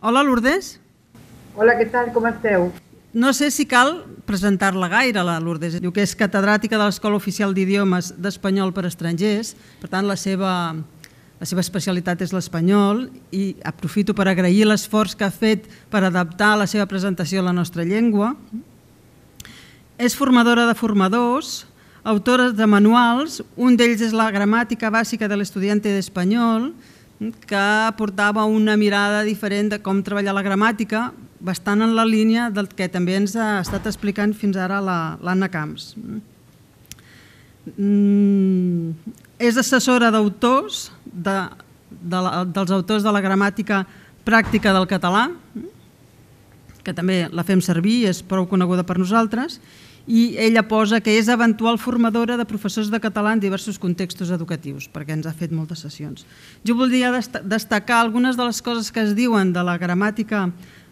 Hola, Lourdes. Hola, què tal? Com esteu? No sé si cal presentar-la gaire, la Lourdes. Diu que és catedràtica de l'Escola Oficial d'Idiomes d'Espanyol per Estrangers, per tant, la seva, la seva especialitat és l'espanyol i aprofito per agrair l'esforç que ha fet per adaptar la seva presentació a la nostra llengua. És formadora de formadors, autora de manuals, un d'ells és la gramàtica bàsica de l'estudiante d'espanyol, que portava una mirada diferent de com treballar la gramàtica, bastant en la línia del que també ens ha estat explicant fins ara l'Anna Camps. Mm, és assessora d'autors, de, de dels autors de la gramàtica pràctica del català, que també la fem servir, és prou coneguda per nosaltres, i ella posa que és eventual formadora de professors de català en diversos contextos educatius, perquè ens ha fet moltes sessions. Jo voldria destacar algunes de les coses que es diuen de la gramàtica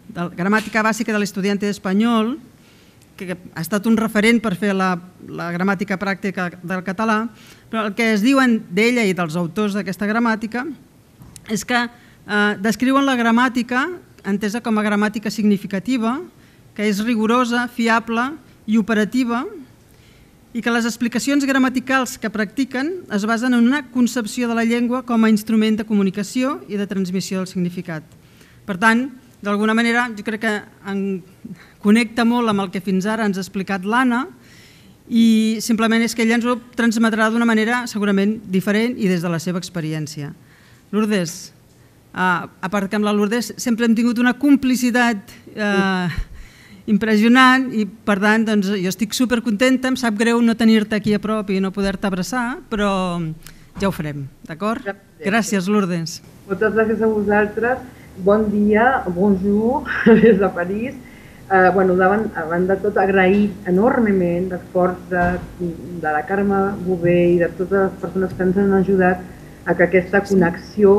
de la gramàtica bàsica de l'estudiant d'espanyol, que ha estat un referent per fer la, la gramàtica pràctica del català, però el que es diuen d'ella i dels autors d'aquesta gramàtica és que eh, descriuen la gramàtica entesa com a gramàtica significativa, que és rigorosa, fiable i operativa, i que les explicacions gramaticals que practiquen es basen en una concepció de la llengua com a instrument de comunicació i de transmissió del significat. Per tant, d'alguna manera jo crec que en connecta molt amb el que fins ara ens ha explicat l'Anna i simplement és que ella ens ho transmetrà d'una manera segurament diferent i des de la seva experiència. Lourdes, a part que amb la Lourdes sempre hem tingut una complicitat uh, impressionant i per tant doncs, jo estic supercontenta, em sap greu no tenir-te aquí a prop i no poder-te abraçar, però ja ho farem, d'acord? Gràcies, Lourdes. Moltes gràcies a vosaltres bon dia, bonjour, des de París. Eh, bueno, davant, abans de tot, agrair enormement l'esforç de, de la Carme Bové i de totes les persones que ens han ajudat a que aquesta connexió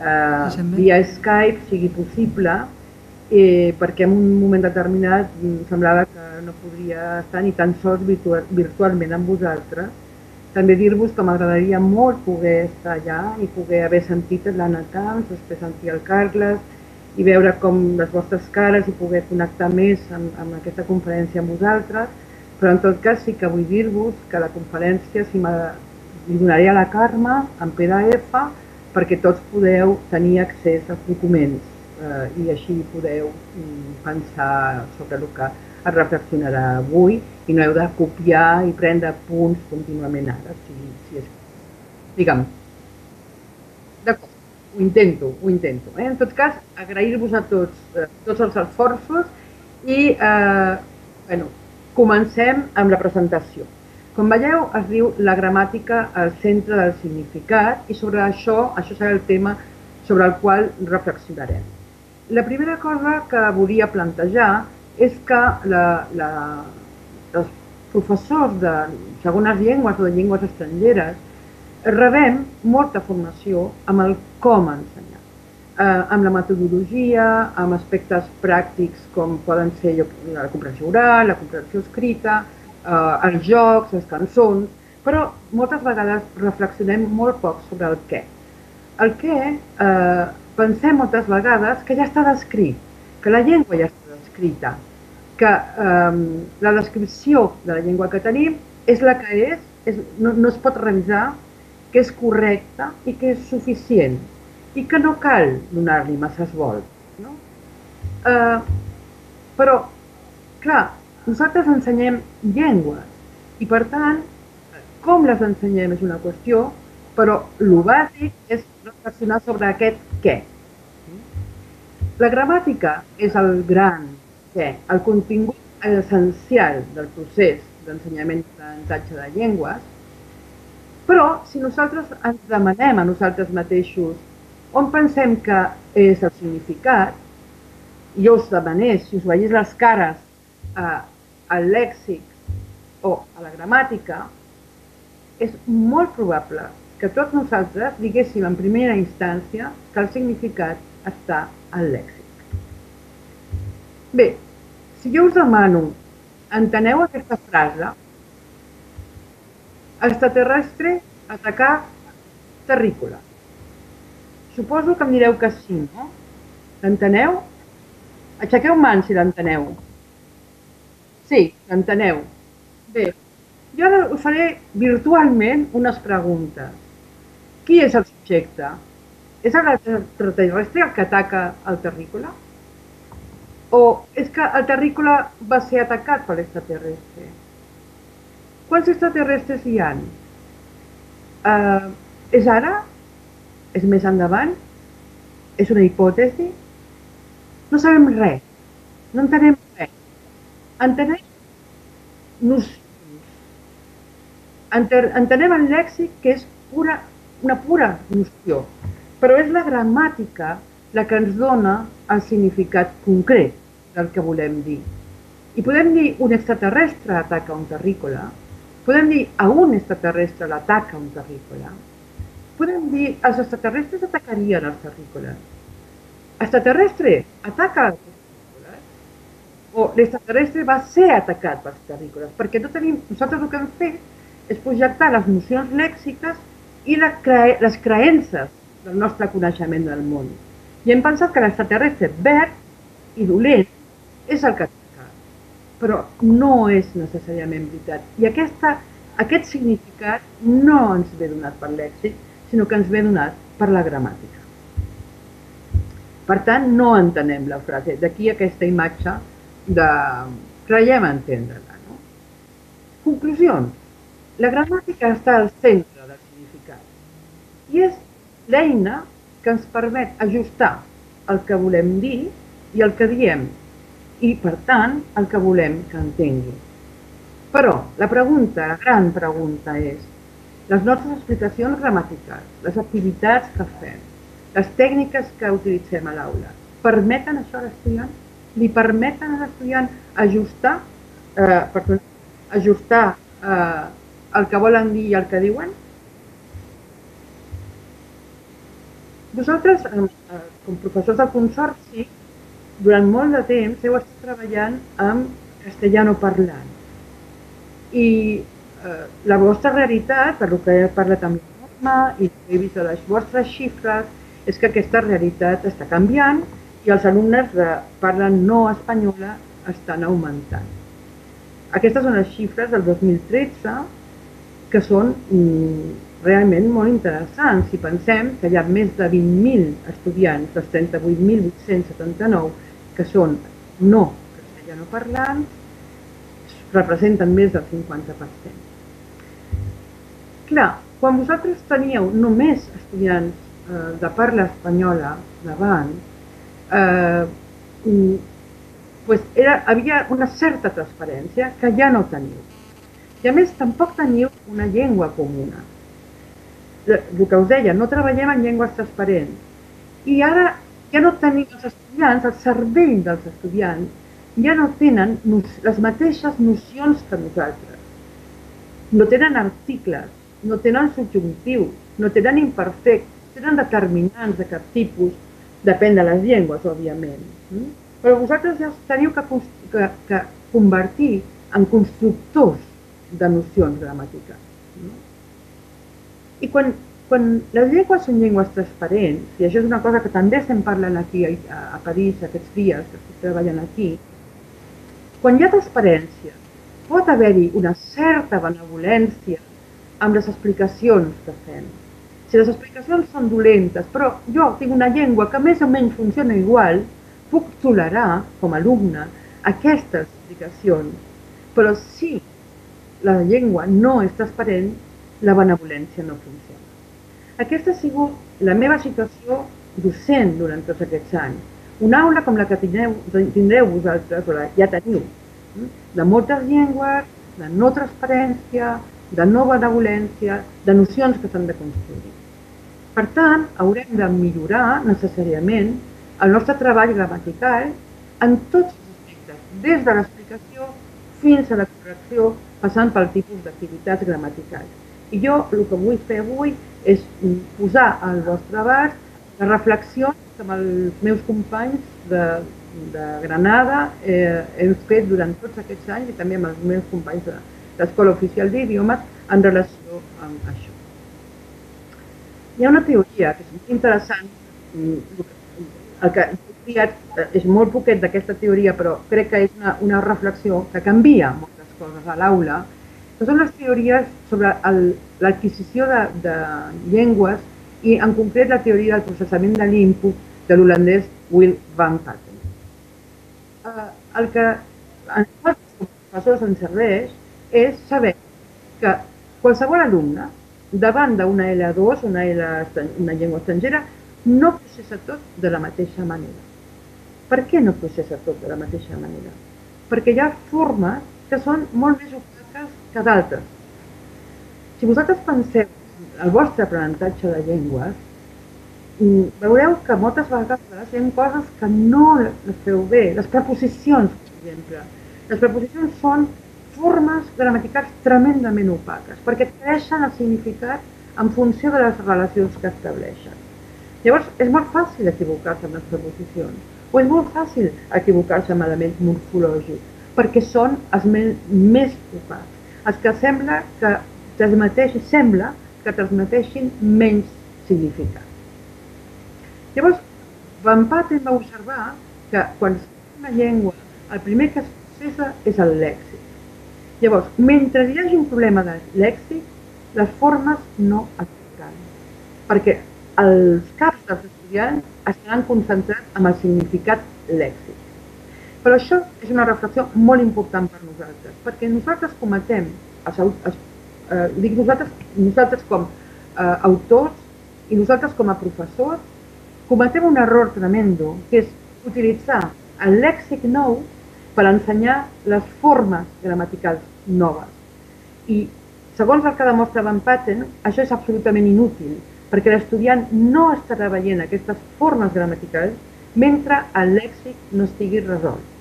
eh, via Skype sigui possible, eh, perquè en un moment determinat semblava que no podria estar ni tan sols virtual, virtualment amb vosaltres. També dir-vos que m'agradaria molt poder estar allà i poder haver sentit l'Anna Camps, després sentir el Carles i veure com les vostres cares i poder connectar més amb, amb aquesta conferència amb vosaltres, però en tot cas sí que vull dir-vos que la conferència si li donaré a la Carme en PDF perquè tots podeu tenir accés als documents eh, i així podeu mm, pensar sobre el que es reflexionarà avui i no heu de copiar i prendre punts contínuament ara, si, si és... Digue'm. D'acord, ho intento, ho intento. Eh? En tot cas, agrair-vos a tots, eh, tots els esforços i eh, bueno, comencem amb la presentació. Com veieu, es diu la gramàtica al centre del significat i sobre això, això serà el tema sobre el qual reflexionarem. La primera cosa que volia plantejar és que la, la, els professors de segones llengües o de llengües estrangeres rebem molta formació amb el com ensenyar, eh, amb la metodologia, amb aspectes pràctics com poden ser la comprensió oral, la comprensió escrita, eh, els jocs, les cançons, però moltes vegades reflexionem molt poc sobre el què. El què eh, pensem moltes vegades que ja està descrit, que la llengua ja està escrita, que eh, la descripció de la llengua que tenim és la que és, és no, no es pot revisar, que és correcta i que és suficient i que no cal donar-li masses voltes. No? Eh, però, clar, nosaltres ensenyem llengües i per tant, com les ensenyem és una qüestió, però el bàsic és reflexionar sobre aquest què. La gramàtica és el gran què, el contingut essencial del procés d'ensenyament d'aprenentatge de llengües, però si nosaltres ens demanem a nosaltres mateixos on pensem que és el significat, i jo us demanés, si us veiés les cares eh, al lèxic o a la gramàtica, és molt probable que tots nosaltres diguéssim en primera instància que el significat està al lèxic. Bé, si jo us demano, enteneu aquesta frase? Extraterrestre atacar terrícola. Suposo que em direu que sí, no? L'enteneu? Aixequeu mans si l'enteneu. Sí, l'enteneu. Bé, jo ara us faré virtualment unes preguntes. Qui és el subjecte? És el extraterrestre el que ataca el terrícola? O és que el terrícola va ser atacat per l'extraterrestre? Quants extraterrestres hi ha? Uh, és ara? És més endavant? És una hipòtesi? No sabem res. No entenem res. Entenem nocions. Entenem el lèxic que és pura, una pura noció, però és la gramàtica la que ens dona el significat concret del que volem dir. I podem dir un extraterrestre ataca un terrícola, podem dir a un extraterrestre l'ataca un terrícola, podem dir els extraterrestres atacarien els terrícoles, extraterrestre ataca els terrícoles, o l'extraterrestre va ser atacat pels terrícoles, perquè no tenim, nosaltres el que hem fet és projectar les nocions lèxiques i les, cre les creences del nostre coneixement del món. I hem pensat que l'extraterrestre verd i dolent és el que però no és necessàriament veritat. I aquesta, aquest significat no ens ve donat per lèxic, sinó que ens ve donat per la gramàtica. Per tant, no entenem la frase. D'aquí aquesta imatge de... creiem entendre-la. No? Conclusions. La gramàtica està al centre i és l'eina que ens permet ajustar el que volem dir i el que diem i, per tant, el que volem que entengui. Però la pregunta, la gran pregunta és les nostres explicacions gramaticals, les activitats que fem, les tècniques que utilitzem a l'aula permeten això a l'estudiant? Li permeten a l'estudiant ajustar, eh, perdó, ajustar eh, el que volen dir i el que diuen? Vosaltres, eh, com professors del Consorci, durant molt de temps heu estat treballant amb castellano parlant. I eh, la vostra realitat, per lo que he parlat amb l'Orma i he vist les vostres xifres, és que aquesta realitat està canviant i els alumnes de parla no espanyola estan augmentant. Aquestes són les xifres del 2013 que són mm, realment molt interessants si pensem que hi ha més de 20.000 estudiants dels 38.879 que són no castellano parlants representen més del 50%. Clar, quan vosaltres teníeu només estudiants eh, de parla espanyola d'abans, eh, pues era, havia una certa transparència que ja no teniu. I a més tampoc teniu una llengua comuna. El que us deia, no treballem en llengües transparents. I ara ja no tenim els estudiants, el cervell dels estudiants, ja no tenen les mateixes nocions que nosaltres. No tenen articles, no tenen subjuntius, no tenen imperfectes, tenen determinants de cap tipus, depèn de les llengües, òbviament. Mm? Però vosaltres ja teniu que, que, que convertir en constructors de nocions gramaticals. No? I quan, quan les llengües són llengües transparents, i això és una cosa que també estem parlant aquí a, a París aquests dies, que estic treballant aquí, quan hi ha transparència, pot haver-hi una certa benevolència amb les explicacions que fem. Si les explicacions són dolentes, però jo tinc una llengua que més o menys funciona igual, puc tolerar, com a alumne, aquestes explicacions. Però si la llengua no és transparent, la benevolència no funciona. Aquesta ha sigut la meva situació docent durant tots aquests anys. Una aula com la que tindreu, tindreu vosaltres, o la, ja teniu, hm? de moltes llengües, de no transparència, de no benevolència, de nocions que s'han de construir. Per tant, haurem de millorar necessàriament el nostre treball gramatical en tots els aspectes, des de l'explicació fins a la correcció, passant pel tipus d'activitats gramaticals. I jo el que vull fer avui és posar al vostre abast la reflexió que amb els meus companys de, de Granada eh, hem fet durant tots aquests anys i també amb els meus companys de l'Escola Oficial d'Idiomes en relació amb això. Hi ha una teoria que és interessant, mm, el que, triat, eh, és molt poquet d'aquesta teoria, però crec que és una, una reflexió que canvia moltes coses a l'aula, són les teories sobre l'adquisició de, de llengües i en concret la teoria del processament de l'input de l'holandès Will van Patten. Eh, el que a nosaltres com professors ens serveix és saber que qualsevol alumne davant d'una L2, una, L, una llengua estrangera, no processa tot de la mateixa manera. Per què no processa tot de la mateixa manera? Perquè hi ha formes que són molt més que d'altres. Si vosaltres penseu el vostre aprenentatge de llengües, mm, veureu que moltes vegades ha coses que no les feu bé. Les preposicions, per exemple. Les preposicions són formes gramaticals tremendament opaques, perquè creixen el significat en funció de les relacions que estableixen. Llavors, és molt fàcil equivocar-se amb les preposicions, o és molt fàcil equivocar-se amb elements morfològics, perquè són els més opacs, els que sembla que transmeteixin, sembla que transmeteixin menys significat. Llavors, Van Patten va observar que quan una llengua, el primer que es processa és el lèxic. Llavors, mentre hi hagi un problema de lèxic, les formes no es perquè els caps dels estudiants estaran concentrats en el significat lèxic. Però això és una reflexió molt important per nosaltres, perquè nosaltres cometem, els, els, eh, dic nosaltres, nosaltres com eh, autors i nosaltres com a professors, cometem un error tremendo, que és utilitzar el lèxic nou per ensenyar les formes gramaticals noves. I segons el que demostra Van Patten, això és absolutament inútil, perquè l'estudiant no estarà veient aquestes formes gramaticals mentre el lèxic no estigui resolt.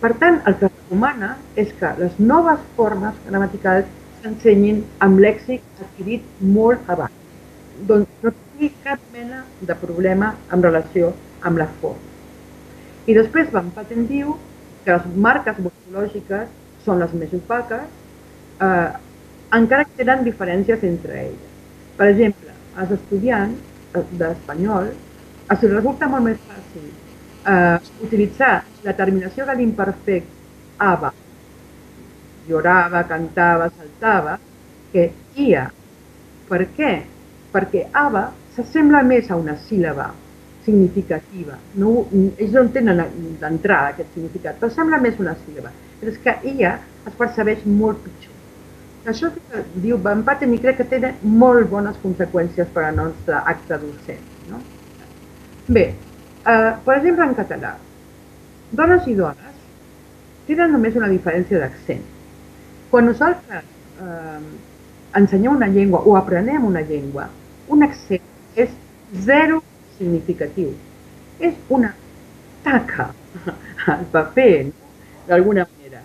Per tant, el que recomana és que les noves formes gramaticals s'ensenyin amb lèxic adquirit molt abans. Doncs no tingui cap mena de problema en relació amb les formes. I després Van Patten diu que les marques morfològiques són les més opaques, eh, encara que tenen diferències entre elles. Per exemple, als estudiants d'espanyol els resulta molt més fàcil eh, utilitzar la terminació de l'imperfect ava, llorava, cantava, saltava, que ia. Per què? Perquè ava s'assembla més a una síl·laba significativa. No, ells no en tenen d'entrada aquest significat, però sembla més una síl·laba. Però és que ella es percebeix molt pitjor. Això que diu Van Patten i crec que té molt bones conseqüències per al nostre acte docent. No? Bé, eh, per exemple en català, dones i dones tenen només una diferència d'accent. Quan nosaltres eh, ensenyem una llengua o aprenem una llengua, un accent és zero significatiu. És una taca al paper, no? d'alguna manera.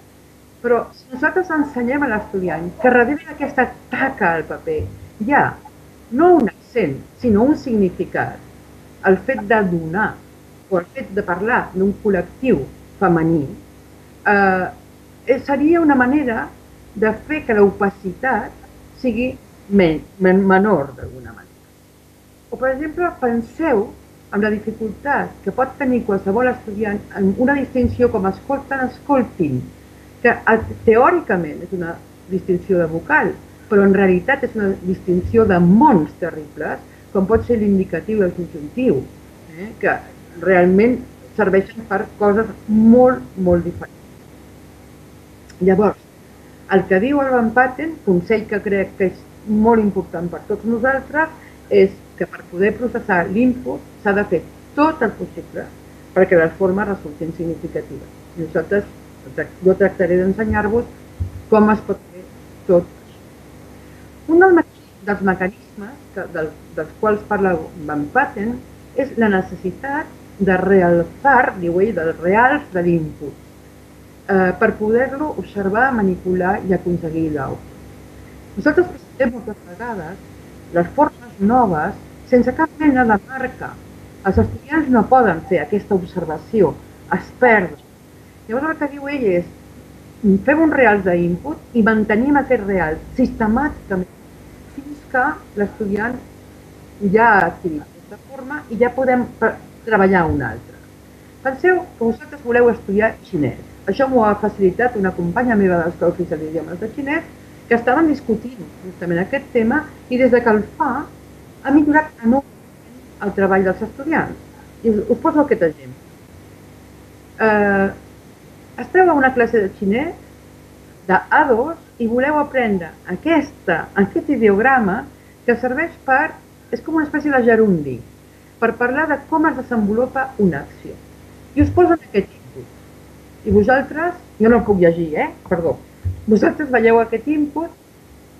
Però si nosaltres ensenyem a l'estudiant que darrere d'aquesta taca al paper ha no un accent, sinó un significat, el fet de donar el fet de parlar d'un col·lectiu femení, eh, seria una manera de fer que l'opacitat sigui men menor d'alguna manera. O, per exemple, penseu en la dificultat que pot tenir qualsevol estudiant en una distinció com escolten, escoltin, que teòricament és una distinció de vocal, però en realitat és una distinció de mons terribles, com pot ser l'indicatiu i el subjuntiu, eh? que realment serveixen per coses molt, molt diferents. Llavors, el que diu el Van Patten, consell que crec que és molt important per tots nosaltres, és que per poder processar l'input s'ha de fer tot el possible perquè les formes resultin significatives. Nosaltres, jo tractaré d'ensenyar-vos com es pot fer tot. Un dels mecanismes que, del, dels quals parla Van Patten és la necessitat de realçar, diu ell, dels reals de l'input, eh, per poder-lo observar, manipular i aconseguir l'output. Nosaltres presentem moltes vegades les formes noves sense cap mena de marca. Els estudiants no poden fer aquesta observació, es perden. Llavors el que diu ell és fem un real d'input i mantenim aquest real sistemàticament fins que l'estudiant ja ha aquesta forma i ja podem treballar una altra. Penseu que vosaltres voleu estudiar xinès. Això m'ho ha facilitat una companya meva de l'Escola Oficial d'Idiomes de Xinès que estaven discutint justament aquest tema i des de que el fa ha millorat enormement el treball dels estudiants. I us, us poso aquest exemple. Eh, esteu a una classe de xinès de A2 i voleu aprendre aquesta, aquest ideograma que serveix per, és com una espècie de gerundi, per parlar de com es desenvolupa una acció. I us posen aquest input. I vosaltres, jo no el puc llegir, eh? Perdó. Vosaltres veieu aquest input,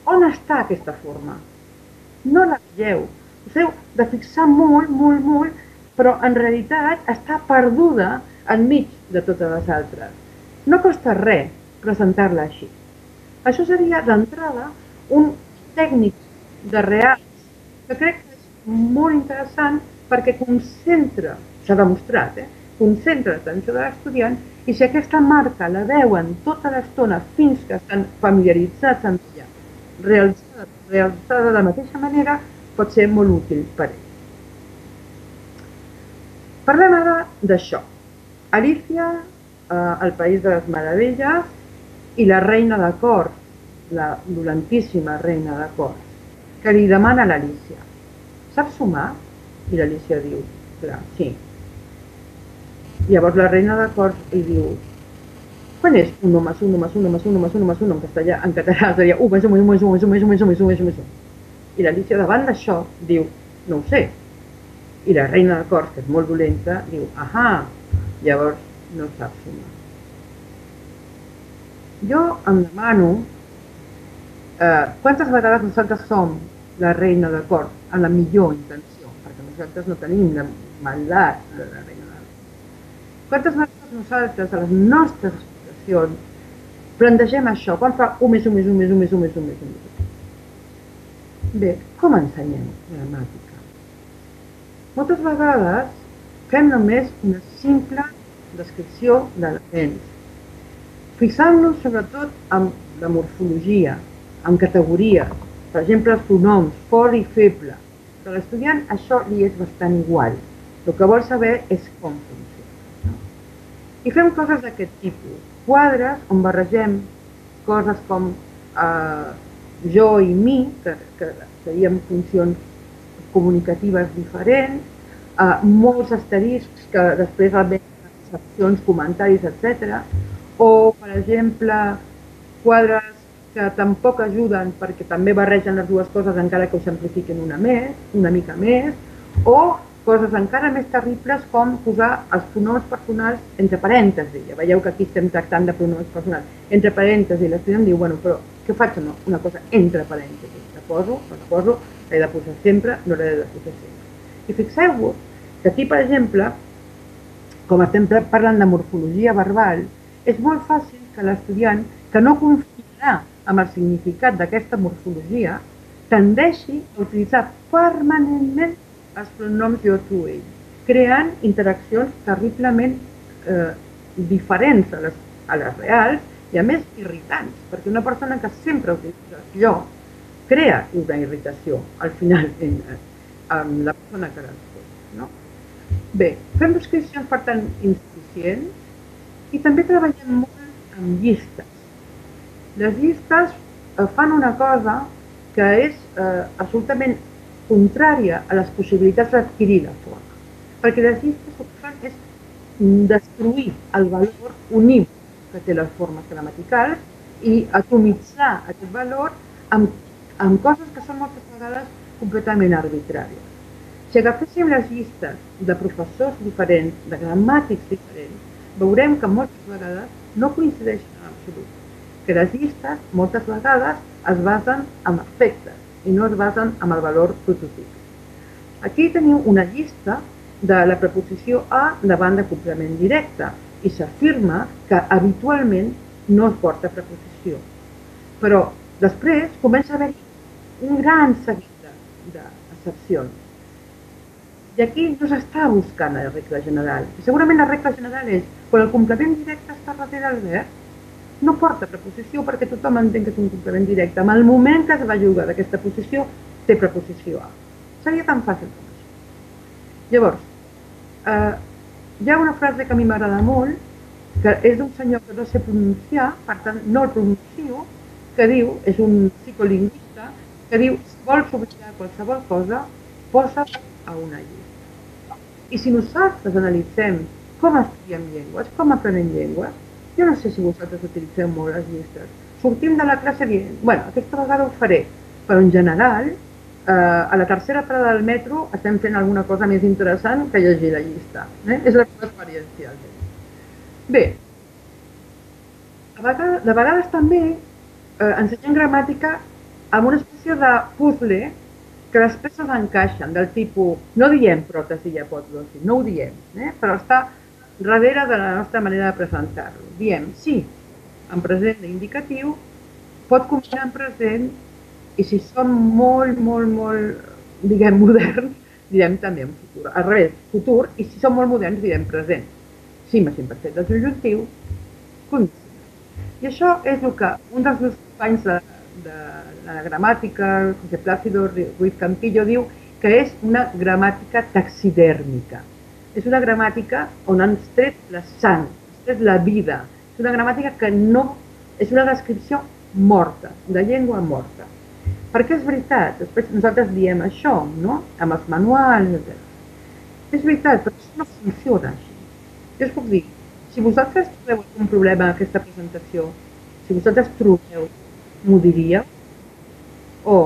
on està aquesta forma? No la veieu. Us heu de fixar molt, molt, molt, però en realitat està perduda enmig de totes les altres. No costa res presentar-la així. Això seria d'entrada un tècnic de reals que crec que és molt interessant perquè concentra, s'ha demostrat, eh? concentra l'atenció de l'estudiant i si aquesta marca la veuen tota l'estona fins que estan familiaritzats amb ella, realitzada, realitzada de la mateixa manera, pot ser molt útil per ells. Parlem ara d'això. Alicia, eh, el País de les Meravelles, i la reina de cor, la dolentíssima reina de cor, que li demana a l'Alicia, saps sumar? I l'Alicia diu, clar, sí. Llavors la reina de cor li diu, quan és 1 més 1 més 1 més 1 més 1 més 1 en castellà, en català seria 1 més 1 més 1 més 1 més 1 més 1 més 1 més 1 més 1 més 1. I l'Alicia davant d'això diu, no ho sé. I la reina de cor, que és molt dolenta, diu, ahà, llavors no sap sumar. Jo em demano eh, quantes vegades nosaltres som la reina de cor amb la millor intenció, nosaltres no tenim la maldat de la reina de. Quantes vegades nosaltres a les nostres explicacions plantegem això, quan fa 1 més 1 més 1 més 1 més 1 més 1 més 1 més 1. Bé, com ensenyem gramàtica? Moltes vegades fem només una simple descripció d'elements. Fixant-nos sobretot en la morfologia, en categories, per exemple els pronoms, fort i feble. Per l'estudiant això li és bastant igual. El que vol saber és com funciona. I fem coses d'aquest tipus. Quadres on barregem coses com eh, jo i mi, que, que serien funcions comunicatives diferents, eh, molts asteriscs que després realment excepcions, comentaris, etc. O, per exemple, quadres que tampoc ajuden perquè també barregen les dues coses encara que ho simplifiquen una més, una mica més, o coses encara més terribles com posar els pronoms personals entre parèntesis. Ja veieu que aquí estem tractant de pronoms personals. Entre parèntesis, l'estudiant diu, bueno, però què faig no? Una cosa entre parèntesis. La poso, la poso, l'he de posar sempre, no l'he de posar sempre. I fixeu-vos que aquí, per exemple, com estem parlant de morfologia verbal, és molt fàcil que l'estudiant que no confiarà amb el significat d'aquesta morfologia tendeixi a utilitzar permanentment els pronoms jo, tu, ell, creant interaccions terriblement eh, diferents a les, a les reals i a més irritants, perquè una persona que sempre utilitza jo crea una irritació al final en, en la persona que l'escolta. No? Bé, fem descripcions per tant insuficients i també treballem molt amb llistes. Les llistes eh, fan una cosa que és eh, absolutament contrària a les possibilitats d'adquirir la forma. Perquè les llistes el que fan és destruir el valor unívoc que té les formes gramaticals i atomitzar aquest valor amb, amb coses que són moltes vegades completament arbitràries. Si agaféssim les llistes de professors diferents, de gramàtics diferents, veurem que moltes vegades no coincideixen en absolut, que les llistes moltes vegades es basen en efectes i no es basen en el valor prototípic. Aquí teniu una llista de la preposició a davant de complement directe i s'afirma que habitualment no es porta preposició. Però després comença a haver un gran seguit d'excepcions. I aquí no s'està buscant la regla general. Segurament la regla general és quan el complement directe està darrere del verb, no porta preposició perquè tothom entén que és un complement directe. En el moment que es va jugar d'aquesta posició, té preposició a. Seria tan fàcil com això. Llavors, eh, hi ha una frase que a mi m'agrada molt, que és d'un senyor que no sé pronunciar, per tant no el pronuncio, que diu, és un psicolingüista, que diu, si vols oblidar qualsevol cosa, posa a una llista. I si nosaltres analitzem com estudiem llengües, com aprenem llengües, jo no sé si vosaltres utilitzeu molt les llistes. Sortim de la classe dient, bueno, aquesta vegada ho faré, però en general, eh, a la tercera parada del metro estem fent alguna cosa més interessant que llegir la llista. Eh? És la meva experiència. Bé, a vegades, de vegades també eh, ensenyem gramàtica amb una espècie de puzzle que les peces encaixen, del tipus, no diem pròtesi i apòtlosi, no ho diem, eh? però està darrere de la nostra manera de presentar-lo. Diem sí, en present indicatiu, pot combinar en present i si som molt, molt, molt, diguem, moderns, direm també en futur. Al revés, futur, i si som molt moderns, direm present. Sí, més imperfecte del subjuntiu, condicional. I això és el que un dels meus companys de, de la gramàtica, José Plácido Ruiz Campillo, diu que és una gramàtica taxidèrmica. És una gramàtica on han tret la sang, han tret la vida. És una gramàtica que no... És una descripció morta, de llengua morta. Perquè és veritat, després nosaltres diem això, no? Amb els manuals, etc. És veritat, però això no funciona així. Jo us puc dir, si vosaltres trobeu un problema en aquesta presentació, si vosaltres trobeu, m'ho diríeu, o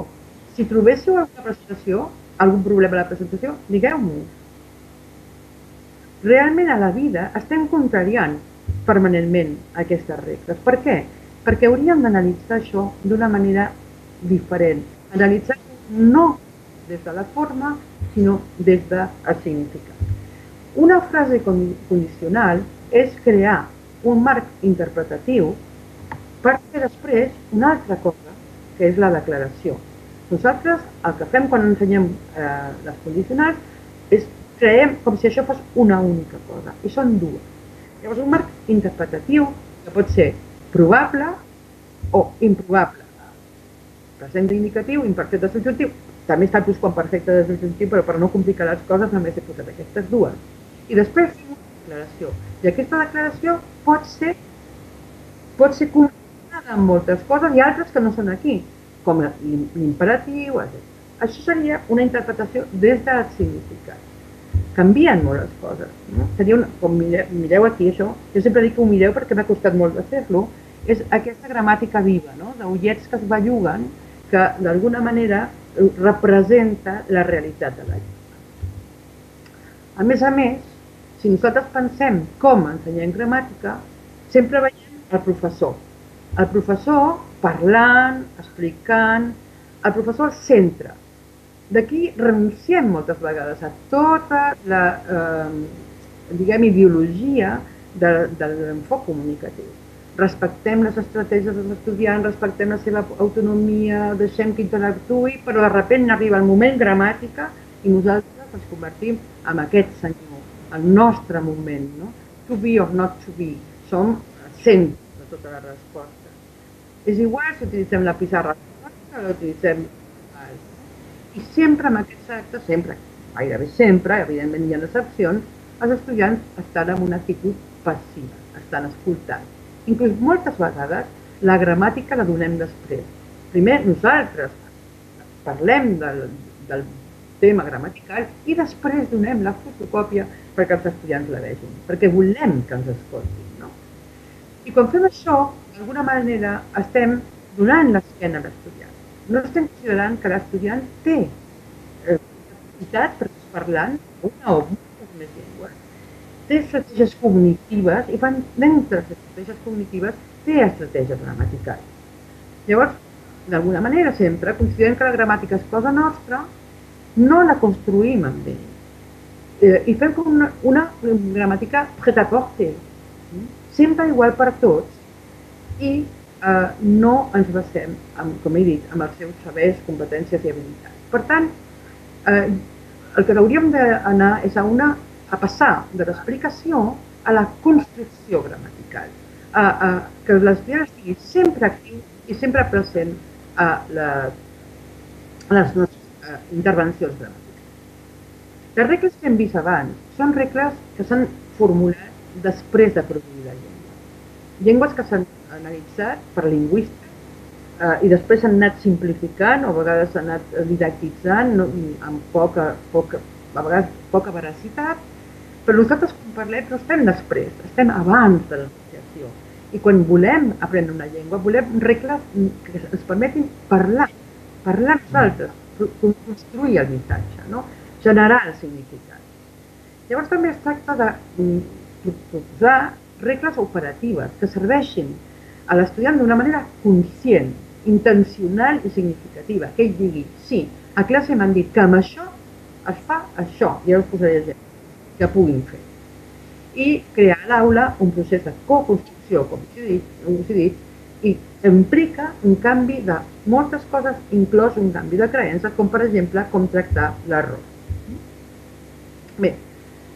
si trobéssiu alguna presentació, algun problema a la presentació, digueu-m'ho. Realment a la vida estem contrariant permanentment aquestes regles. Per què? Perquè hauríem d'analitzar això d'una manera diferent. Analitzar no des de la forma, sinó des del significat. Una frase condicional és crear un marc interpretatiu per fer després una altra cosa que és la declaració. Nosaltres el que fem quan ensenyem eh, les condicionals és creem com si això fos una única cosa, i són dues. Llavors, un marc interpretatiu que pot ser probable o improbable. Present indicatiu, imperfecte subjuntiu, també està el perfecte de subjuntiu, però per no complicar les coses només he posat aquestes dues. I després una declaració. I aquesta declaració pot ser, pot ser amb moltes coses i altres que no són aquí, com l'imperatiu, etc. Això seria una interpretació des del significat. Canvien molt les coses. No? Seria una, com mireu, mireu aquí això, jo sempre dic que ho mireu perquè m'ha costat molt de fer-lo, és aquesta gramàtica viva, no? d'ullets que es belluguen, que d'alguna manera representa la realitat de la llengua. A més a més, si nosaltres pensem com ensenyem gramàtica, sempre veiem el professor, el professor parlant, explicant, el professor al centre. D'aquí renunciem moltes vegades a tota la, eh, diguem, ideologia de, de l'enfoc comunicatiu. Respectem les estratègies dels estudiants, respectem la seva autonomia, deixem que interactuï, però de sobte arriba el moment gramàtica i nosaltres ens convertim en aquest senyor, el nostre moment, no? To be or not to be. Som centre de tota la resposta. És igual si utilitzem la pissarra la utilitzem i sempre amb aquests actes, sempre, gairebé sempre, evidentment hi ha excepcions, els estudiants estan en una actitud passiva, estan escoltant. Inclús moltes vegades la gramàtica la donem després. Primer nosaltres parlem del, del tema gramatical i després donem la fotocòpia perquè els estudiants la vegin, perquè volem que ens escoltin. No? I quan fem això, d'alguna manera estem donant l'esquena a l'estudiant. No estem considerant que l'estudiant té eh, capacitat per parlant una o moltes més llengües. Té estratègies cognitives i van dintre les estratègies cognitives té estratègies gramaticals. Llavors, d'alguna manera sempre considerem que la gramàtica és cosa nostra, no la construïm amb ell. Eh, I fem com una, una gramàtica pret a porter, sempre igual per tots, i eh, no ens basem, amb, com he dit, amb els seus sabers, competències i habilitats. Per tant, eh, el que hauríem d'anar és a, una, a passar de l'explicació a la construcció gramatical, a, a que l'estudiant estigui sempre actiu i sempre present a, la, a les nostres eh, intervencions gramàtiques. Les regles que hem vist abans són regles que s'han formulat després de produir la llengua. Llengües que s'han analitzat per lingüistes eh, i després s'han anat simplificant o a vegades s'han anat didactitzant no, amb poca, poca, a vegades poca veracitat, però nosaltres quan parlem no estem després, estem abans de l'enunciació. I quan volem aprendre una llengua, volem regles que ens permetin parlar, parlar nosaltres, construir el missatge, no? generar el significat. Llavors també es tracta de mm, proposar regles operatives que serveixin a l'estudiant d'una manera conscient, intencional i significativa, que ell digui, sí, a classe m'han dit que amb això es fa això, i ara us posaré gent que puguin fer. I crear a l'aula un procés de co-construcció, com us he dit, us he dit, i implica un canvi de moltes coses, inclòs un canvi de creences, com per exemple com tractar l'error. Bé,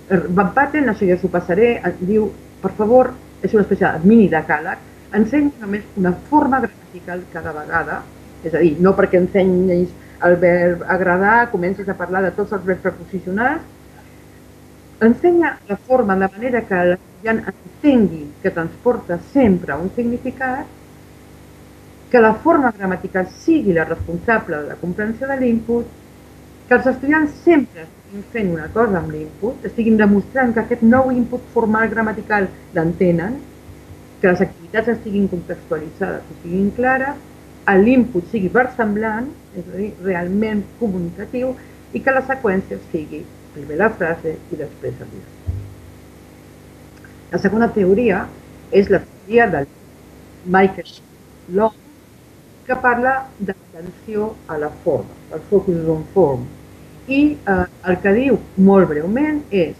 Van Patten, això ja s'ho passaré, diu, per favor, és una espècie de mini decàleg, ensenya només una forma gramatical cada vegada, és a dir, no perquè ensenyis el verb agradar, comencis a parlar de tots els verbs preposicionals, ensenya la forma de manera que l'estudiant entengui que transporta sempre un significat, que la forma gramatical sigui la responsable de la comprensió de l'input, que els estudiants sempre estiguin fent una cosa amb l'input, estiguin demostrant que aquest nou input formal gramatical l'entenen, que les activitats estiguin contextualitzades, estiguin clares, l'input sigui versemblant, és a dir, realment comunicatiu, i que la seqüència sigui primer la frase i després el discurs. La segona teoria és la teoria del Michael Long, que parla d'atenció a la forma, el focus on form. I eh, el que diu molt breument és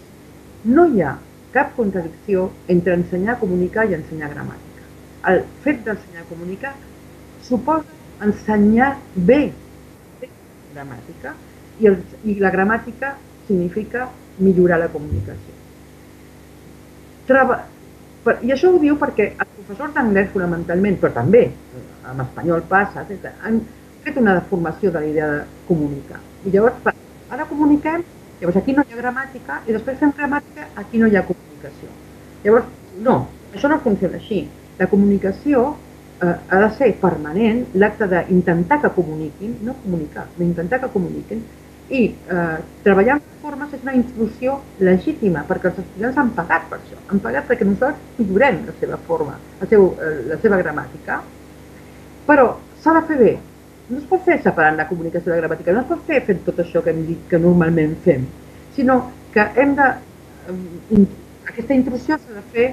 no hi ha cap contradicció entre ensenyar a comunicar i ensenyar gramàtica. El fet d'ensenyar a comunicar suposa ensenyar bé, bé gramàtica i, el, i la gramàtica significa millorar la comunicació. Traba, per, I això ho diu perquè els professors d'anglès fonamentalment, però també en espanyol passa, han fet una deformació de la idea de comunicar. I llavors, ara comuniquem, llavors aquí no hi ha gramàtica, i després fem gramàtica, aquí no hi ha comunicació. Llavors, no, això no funciona així. La comunicació eh, ha de ser permanent l'acte d'intentar que comuniquin, no comunicar, però intentar que comuniquin, i eh, treballar amb formes és una instrucció legítima, perquè els estudiants han pagat per això, han pagat perquè nosaltres millorem la seva forma, la, seu, eh, la seva gramàtica, però s'ha de fer bé. No es pot fer separant la comunicació i la gramàtica, no es pot fer fent tot això que hem dit que normalment fem, sinó que hem de... Eh, aquesta intrusió s'ha de fer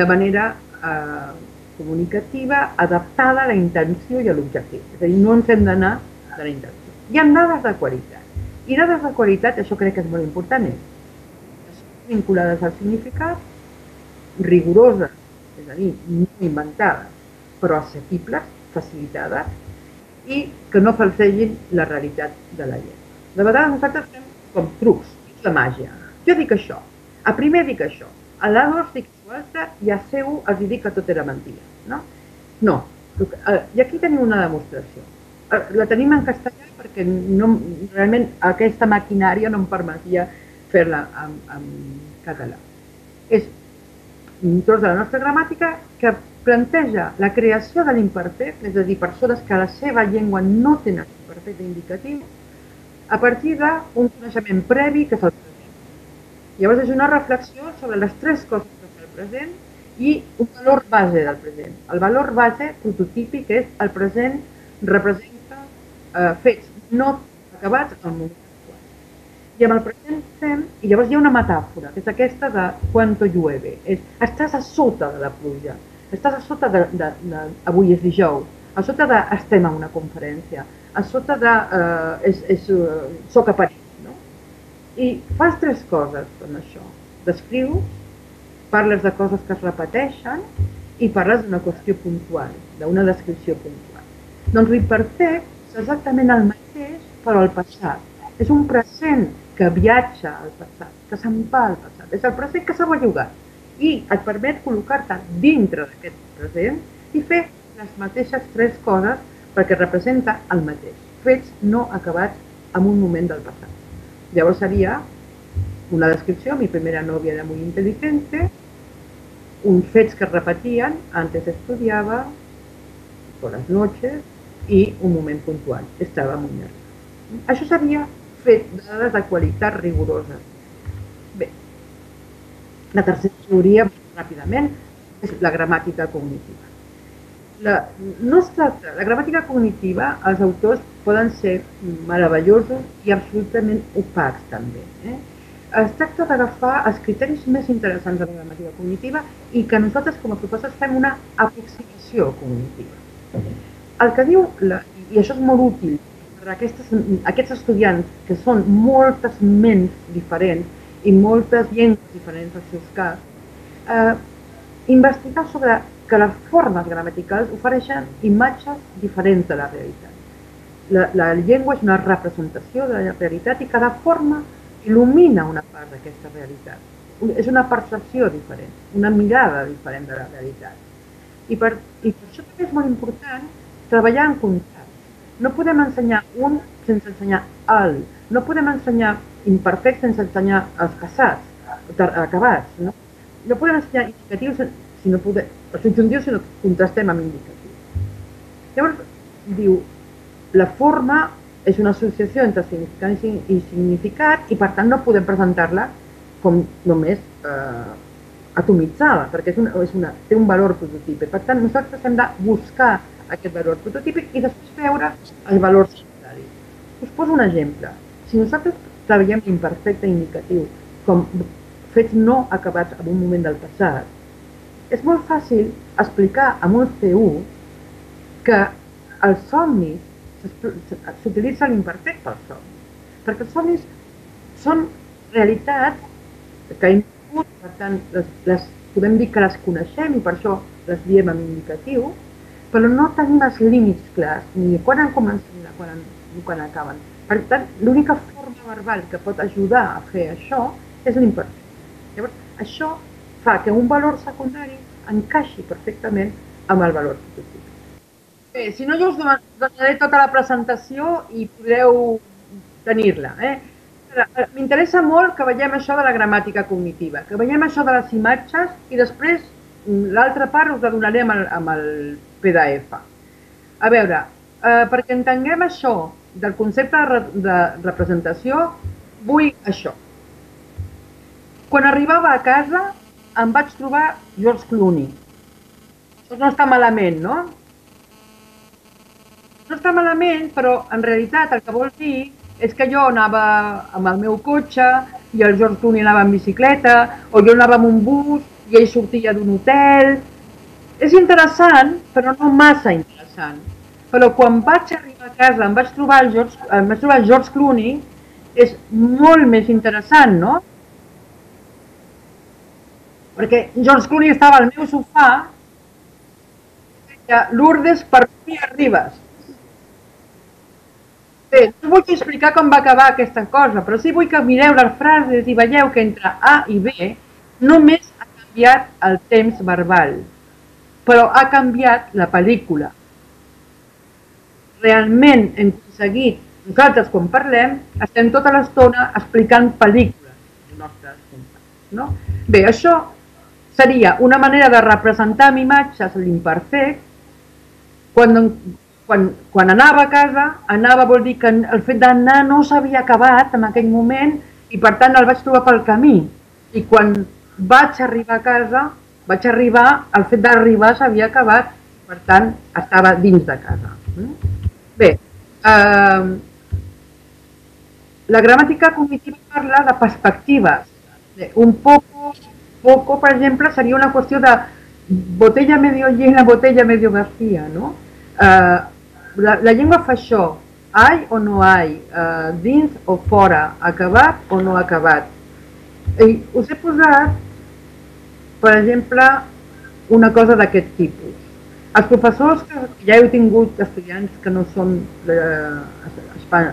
de manera eh, comunicativa adaptada a la intenció i a l'objectiu. És a dir, no ens hem d'anar de la intenció. Hi ha dades de qualitat. I dades de qualitat, això crec que és molt important, és vinculades al significat, rigoroses, és a dir, no inventades, però assequibles, facilitades, i que no falsegin la realitat de la llengua. De vegades nosaltres fem com trucs, de màgia. Jo dic això, a primer dic això, a l'A2 dic l'altre i a seu els dic que tot era mentida. No? No. Eh, I aquí tenim una demostració. Eh, la tenim en castellà perquè no, realment aquesta maquinària no em permetia fer-la en, en català. És un tros de la nostra gramàtica que planteja la creació de l'imperfect, és a dir, persones que a la seva llengua no tenen imperfecte indicatiu, a partir d'un coneixement previ que és el Llavors és una reflexió sobre les tres coses que fa el present i un valor base del present. El valor base prototípic és el present representa eh, fets no acabats al moment actual. I amb el present fem, i llavors hi ha una metàfora, que és aquesta de quanto llueve. És, estàs a sota de la pluja, estàs a sota de, de, de avui és dijous, a sota de estem a una conferència, a sota de eh, és, és, uh, soc a París, i fas tres coses amb això. Descrius, parles de coses que es repeteixen i parles d'una qüestió puntual, d'una descripció puntual. Doncs l'imperfect és exactament el mateix però al passat. És un present que viatja al passat, que se'n va al passat. És el present que s'ha bellugat i et permet col·locar-te dintre d'aquest present i fer les mateixes tres coses perquè representa el mateix. Fets no acabats en un moment del passat. Llavors seria una descripció, mi primera novia era muy inteligente, uns fets que es repetien, antes estudiava, por las noches, i un moment puntual, estava molt nerviosa. Això seria fet dades de qualitat rigorosa. La tercera teoria, ràpidament, és la gramàtica cognitiva. La, no es tracta, la gramàtica cognitiva, els autors poden ser meravellosos i absolutament opacs també. Eh? Es tracta d'agafar els criteris més interessants de la gramàtica cognitiva i que nosaltres com a professors fem una aproximació cognitiva. El que diu, la, i això és molt útil per a aquestes, aquests estudiants que són moltes ments diferents i moltes llengües diferents als seus cas, eh, investigar sobre que les formes gramaticals ofereixen imatges diferents de la realitat. La, la llengua és una representació de la realitat i cada forma il·lumina una part d'aquesta realitat. És una percepció diferent, una mirada diferent de la realitat. I per, i per això també és molt important treballar en contrast. No podem ensenyar un sense ensenyar el. No podem ensenyar imperfectes sense ensenyar els passats, acabats. No, no podem ensenyar indicatius si no podem, els subjuntius si no contrastem amb indicatius. Llavors, diu, la forma és una associació entre significat i significat i per tant no podem presentar-la com només eh, atomitzada, perquè és una, és una, té un valor prototípic. Per tant, nosaltres hem de buscar aquest valor prototípic i després veure els valors secundaris. Us poso un exemple. Si nosaltres treballem l'imperfecte indicatiu com fets no acabats en un moment del passat, és molt fàcil explicar amb un C1 que els somnis s'utilitza l'imperfecte pels somnis, perquè els somnis són realitats que hem tingut, per tant, les, les, podem dir que les coneixem i per això les diem en indicatiu, però no tenim els límits clars, ni quan han començat ni quan, ni quan acaben. Per tant, l'única forma verbal que pot ajudar a fer això és l'imperfecte. Llavors, això fa que un valor secundari encaixi perfectament amb el valor positiu. Bé, si no jo us donaré tota la presentació i podreu tenir-la. Eh? M'interessa molt que veiem això de la gramàtica cognitiva, que veiem això de les imatges i després mm, l'altra part us la donaré amb el, amb el PDF. A veure, eh, perquè entenguem això del concepte de, de representació, vull això. Quan arribava a casa em vaig trobar George Clooney. Això no està malament, no? no està malament, però en realitat el que vol dir és que jo anava amb el meu cotxe i el George Clooney anava en bicicleta, o jo anava amb un bus i ell sortia d'un hotel. És interessant, però no massa interessant. Però quan vaig arribar a casa em vaig trobar el George, em vaig trobar el George Clooney, és molt més interessant, no? Perquè George Clooney estava al meu sofà i Lourdes, per mi arribes. Bé, no vull explicar com va acabar aquesta cosa, però sí vull que mireu les frases i veieu que entre A i B només ha canviat el temps verbal, però ha canviat la pel·lícula. Realment hem aconseguit, nosaltres quan parlem, estem tota l'estona explicant pel·lícules nostres no? Bé, això seria una manera de representar amb imatges l'imperfect quan quan, quan anava a casa, anava vol dir que el fet d'anar no s'havia acabat en aquell moment i per tant el vaig trobar pel camí. I quan vaig arribar a casa, vaig arribar, el fet d'arribar s'havia acabat, per tant estava dins de casa. Bé, eh, la gramàtica cognitiva parla de perspectives. Un poco, poco, per exemple, seria una qüestió de botella medio llena, botella medio vacía, no? Eh, la, la llengua fa això, ai o no ai, uh, dins o fora, acabat o no acabat. I us he posat, per exemple, una cosa d'aquest tipus. Els professors que ja heu tingut estudiants que no són eh,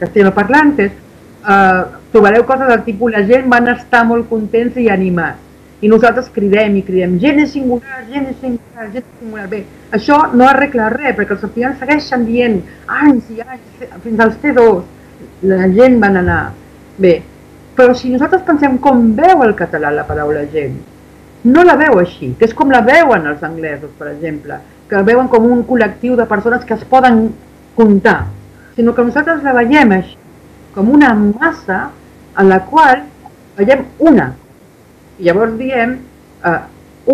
castellanoparlantes, eh, trobareu coses del tipus la gent van estar molt contents i animats i nosaltres cridem i cridem gent és singular, gent és singular, gent és singular. Bé, això no arregla res, perquè els estudiants segueixen dient anys i anys, fins als T2, la gent van anar. Bé, Però si nosaltres pensem com veu el català la paraula gent, no la veu així, que és com la veuen els anglesos, per exemple, que la veuen com un col·lectiu de persones que es poden comptar, sinó que nosaltres la veiem així, com una massa en la qual veiem una. I llavors diem eh,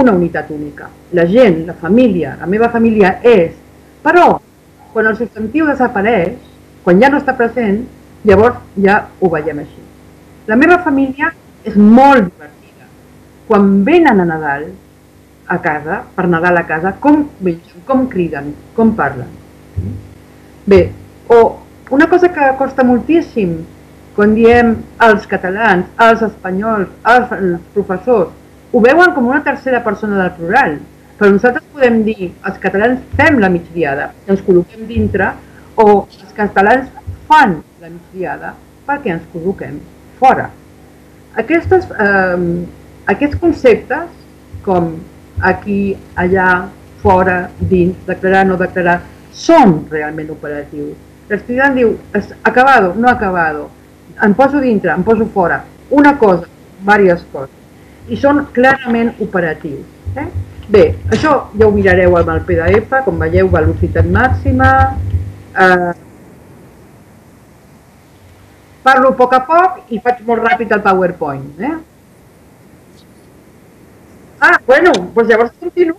una unitat única. La gent, la família, la meva família és. Però, quan el substantiu desapareix, quan ja no està present, llavors ja ho veiem així. La meva família és molt divertida. Quan venen a Nadal a casa, per Nadal a casa, com vegen, com criden, com parlen. Bé, o una cosa que costa moltíssim, quan diem els catalans, els espanyols, els, els professors, ho veuen com una tercera persona del plural, però nosaltres podem dir els catalans fem la migdiada, ens col·loquem dintre, o els catalans fan la migdiada perquè ens col·loquem fora. Aquestes, eh, aquests conceptes, com aquí, allà, fora, dins, declarar, no declarar, són realment operatius. L'estudiant diu, acabado, no acabado, em poso dintre, em poso fora, una cosa, diverses coses, i són clarament operatius. Eh? Bé, això ja ho mirareu amb el PDF, com veieu, velocitat màxima, eh, parlo a poc a poc i faig molt ràpid el PowerPoint. Eh? Ah, bueno, doncs llavors continuo.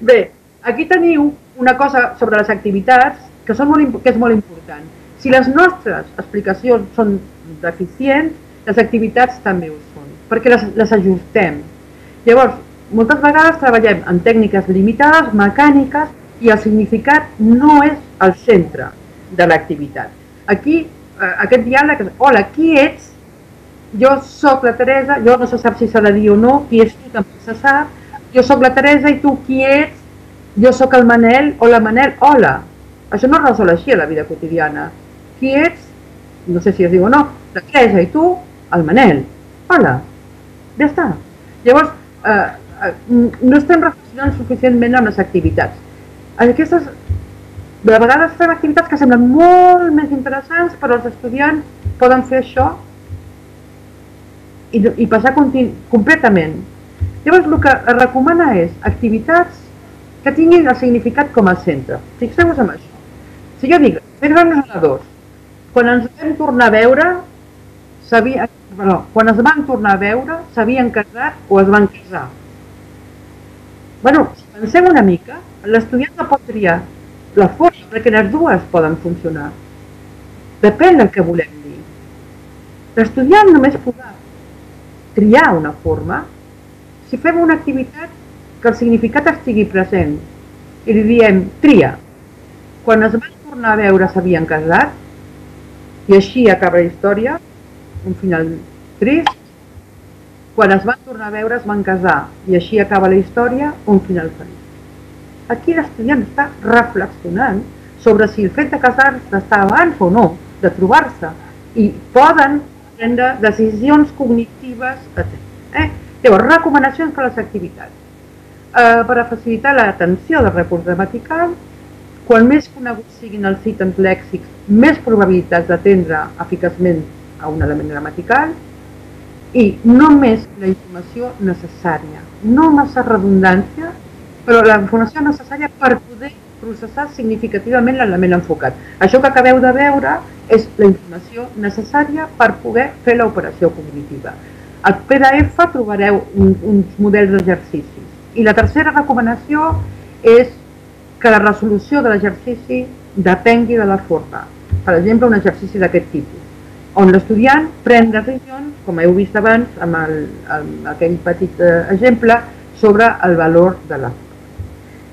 Bé, aquí teniu una cosa sobre les activitats que, són molt, que és molt important. Si les nostres explicacions són deficients, les activitats també ho són, perquè les, les ajustem. Llavors, moltes vegades treballem en tècniques limitades, mecàniques, i el significat no és el centre de l'activitat. Aquí, eh, aquest diàleg hola, qui ets? Jo sóc la Teresa, jo no se sap si s'ha de dir o no, qui ets tu tampoc se sap, jo sóc la Teresa i tu qui ets? Jo sóc el Manel, hola Manel, hola. Això no es resol així a la vida quotidiana qui ets? No sé si es diu o no, la Teresa i tu, el Manel. Hola, ja està. Llavors, eh, eh, no estem reflexionant suficientment amb les activitats. Aquestes, de vegades fem activitats que semblen molt més interessants, però els estudiants poden fer això i, i passar completament. Llavors, el que es recomana és activitats que tinguin el significat com a centre. Fixeu-vos en això. Si jo dic, fes grans nedadors, quan ens vam tornar a veure, sabia, quan es van tornar a veure, s'havien casat o es van casar. Bueno, si pensem una mica, l'estudiant no pot triar la forma, perquè les dues poden funcionar. Depèn del que volem dir. L'estudiant només podrà triar una forma si fem una activitat que el significat estigui present i li diem tria. Quan es van tornar a veure s'havien casat, i així acaba la història, un final trist. Quan es van tornar a veure es van casar i així acaba la història, un final feliç. Aquí l'estudiant està reflexionant sobre si el fet de casar-se està abans o no, de trobar-se, i poden prendre decisions cognitives, etc. Eh? Llavors, recomanacions per a les activitats. Eh, per a facilitar l'atenció del recurs gramatical, quan més coneguts siguin els ítems lèxics, més probabilitats d'atendre eficaçment a un element gramatical i només la informació necessària, no massa redundància, però la informació necessària per poder processar significativament l'element enfocat. Això que acabeu de veure és la informació necessària per poder fer l'operació cognitiva. Al PDF trobareu un, uns models d'exercicis. I la tercera recomanació és que la resolució de l'exercici depengui de la forma. Per exemple, un exercici d'aquest tipus, on l'estudiant pren decisions, com heu vist abans amb, el, amb aquell petit eh, exemple, sobre el valor de la forma.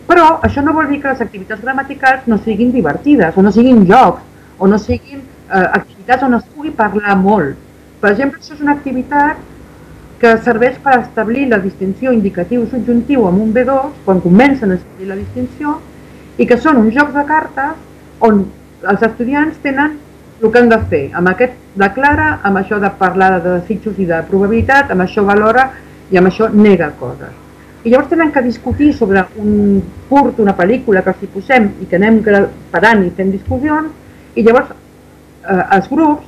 Però això no vol dir que les activitats gramaticals no siguin divertides, o no siguin jocs, o no siguin eh, activitats on es pugui parlar molt. Per exemple, això és una activitat que serveix per establir la distinció indicatiu-subjuntiu amb un B2, quan comencen a establir la distinció, i que són uns jocs de cartes on els estudiants tenen el que han de fer. Amb aquest declara, amb això de parlar de desitjos i de probabilitat, amb això valora i amb això nega coses. I llavors tenen que discutir sobre un curt, una pel·lícula que els hi posem i que anem parant i fent discussions i llavors eh, els grups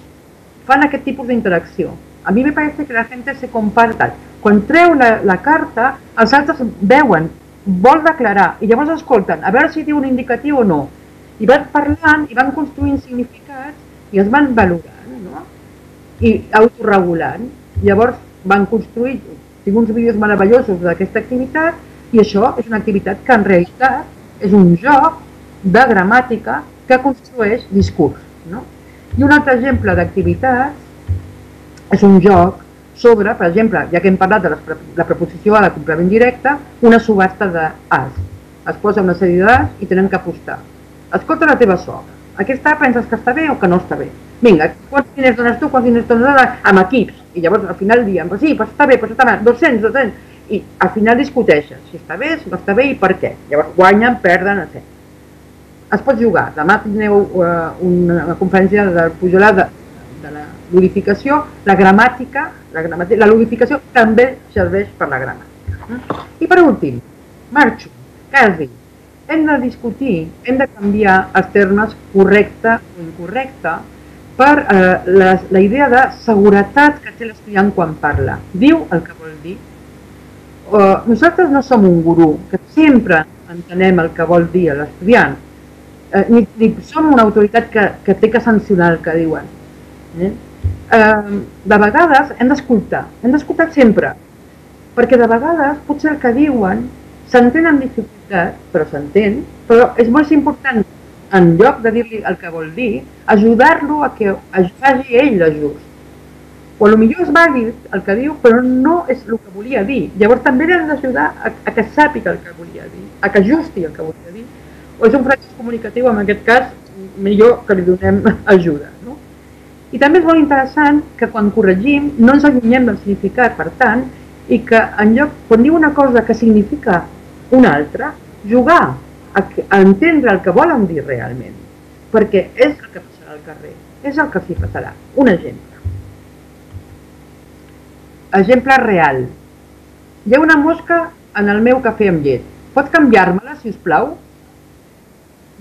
fan aquest tipus d'interacció. A mi me parece que la gente se comparta. Quan treu la, la carta, els altres veuen, vol declarar, i llavors escolten, a veure si diu un indicatiu o no. I van parlant, i van construint significats, i es van valorant, no? I autorregulant. Llavors van construir, tinc uns vídeos meravellosos d'aquesta activitat, i això és una activitat que en realitat és un joc de gramàtica que construeix discurs. No? I un altre exemple d'activitat és un joc sobre, per exemple, ja que hem parlat de la preposició a la complement directa, una subhasta d'as. Es posa una sèrie d'as i tenen que apostar. Escolta la teva sogra. Aquesta penses que està bé o que no està bé? Vinga, quants diners dones tu, quants diners dones amb equips? I llavors al final diem, sí, però està bé, però està bé, 200, 200. I al final discuteixen si està bé, si no està bé i per què. Llavors guanyen, perden, etc es pot jugar. Demà tindreu uh, una conferència de Pujolar de, de la ludificació, la gramàtica, la, gramàtica, la ludificació també serveix per la gramàtica. I per últim, marxo, quasi, hem de discutir, hem de canviar els termes correcte o incorrecte per eh, la, la idea de seguretat que té l'estudiant quan parla. Diu el que vol dir. Uh, nosaltres no som un gurú, que sempre entenem el que vol dir l'estudiant, eh, ni, ni som una autoritat que, que té que sancionar el que diuen. Eh? Eh, de vegades hem d'escoltar, hem d'escoltar sempre, perquè de vegades potser el que diuen s'entén amb dificultat, però s'entén, però és molt important, en lloc de dir-li el que vol dir, ajudar-lo a que faci ell l'ajust. O potser és vàlid el que diu, però no és el que volia dir. Llavors també l'hem d'ajudar a, a que sàpiga el que volia dir, a que ajusti el que volia dir, o és un fracàs comunicatiu, en aquest cas, millor que li donem ajuda. No? I també és molt interessant que quan corregim no ens allunyem del significat, per tant, i que en lloc, quan diu una cosa que significa una altra, jugar a, a entendre el que volen dir realment, perquè és el que passarà al carrer, és el que s'hi passarà. Un exemple. Exemple real. Hi ha una mosca en el meu cafè amb llet. Pot canviar-me-la, si us plau?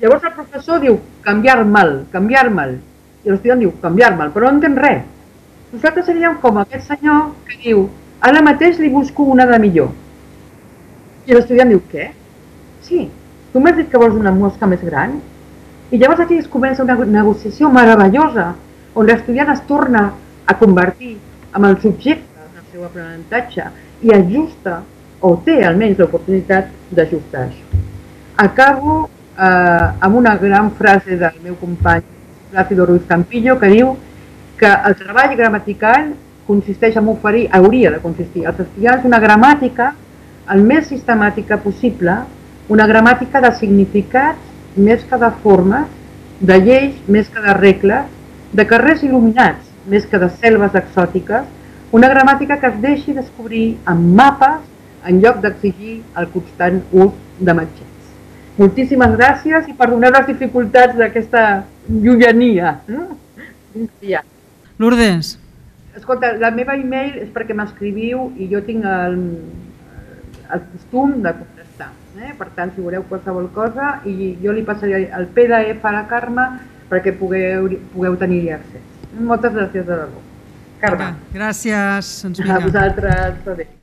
Llavors el professor diu canviar mal, canviar mal, i l'estudiant diu canviar mal, però no entén res. Nosaltres seríem com aquest senyor que diu ara mateix li busco una de millor. I l'estudiant diu què? Sí, tu m'has dit que vols una mosca més gran? I llavors aquí es comença una negociació meravellosa on l'estudiant es torna a convertir amb el subjecte del seu aprenentatge i ajusta o té almenys l'oportunitat d'ajustar això. Acabo eh, amb una gran frase del meu company Plácido Ruiz Campillo que diu que el treball gramatical consisteix en oferir, hauria de consistir als estudiants una gramàtica el més sistemàtica possible, una gramàtica de significats més que de formes, de lleis més que de regles, de carrers il·luminats més que de selves exòtiques, una gramàtica que es deixi descobrir amb mapes en lloc d'exigir el constant ús de metges. Moltíssimes gràcies i perdoneu les dificultats d'aquesta llunyania. Ja. Lourdes. Escolta, la meva e-mail és perquè m'escriviu i jo tinc el, el costum de contestar. Eh? Per tant, si voleu qualsevol cosa, i jo li passaré el PDF a la Carme perquè pugueu, pugueu tenir-hi accés. Moltes gràcies de debò. Carme. Gràcies. Ens a vosaltres. Adéu.